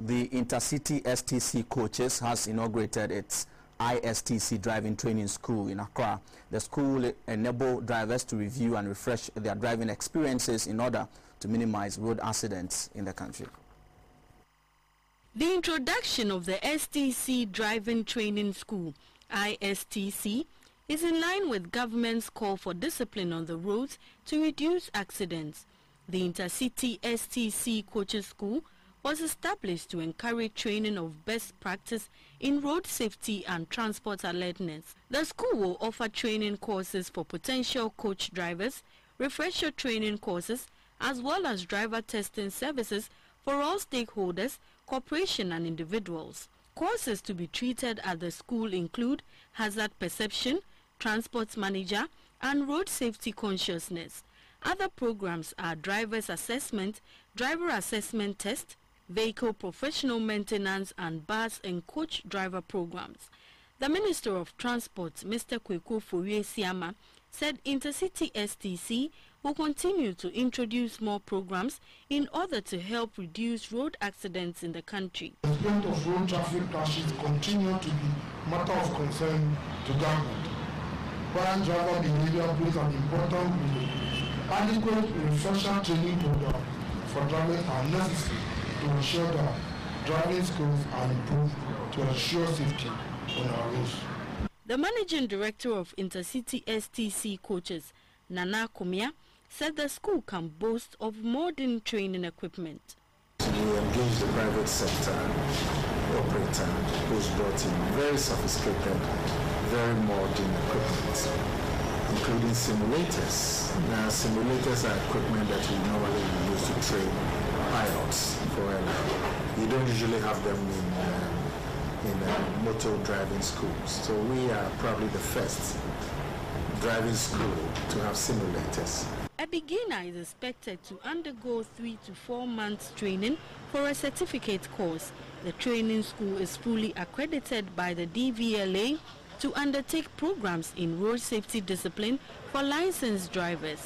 The Intercity STC Coaches has inaugurated its ISTC driving training school in Accra. The school will enable drivers to review and refresh their driving experiences in order to minimize road accidents in the country. The introduction of the STC Driving Training School, ISTC, is in line with government's call for discipline on the roads to reduce accidents. The Intercity STC Coaching School was established to encourage training of best practice in road safety and transport alertness. The school will offer training courses for potential coach drivers, refresher training courses, as well as driver testing services for all stakeholders, corporation and individuals. Courses to be treated at the school include hazard perception, transport manager, and road safety consciousness. Other programs are driver's assessment, driver assessment test, vehicle professional maintenance and bus and coach driver programs. The Minister of Transport, Mr. Kweku Ofori Asiamah, said Intercity STC will continue to introduce more programs in order to help reduce road accidents in the country. The event of road traffic crashes continue to be matter of concern to government. Driver behavior plays an important role, adequate refresher training programs for drivers are necessary to ensure that driving skills are improved to ensure safety on our roads. The managing director of Intercity STC coaches, Nana Akomea, said the school can boast of modern training equipment. We engage the private sector operator who's brought in very sophisticated, very modern equipment, including simulators. Now, simulators are equipment that we normally use to train pilots for airline. You don't usually have them in um, in uh, motor driving schools. So we are probably the first driving school to have simulators. A beginner is expected to undergo three to four months training for a certificate course. The training school is fully accredited by the DVLA to undertake programs in road safety discipline for licensed drivers.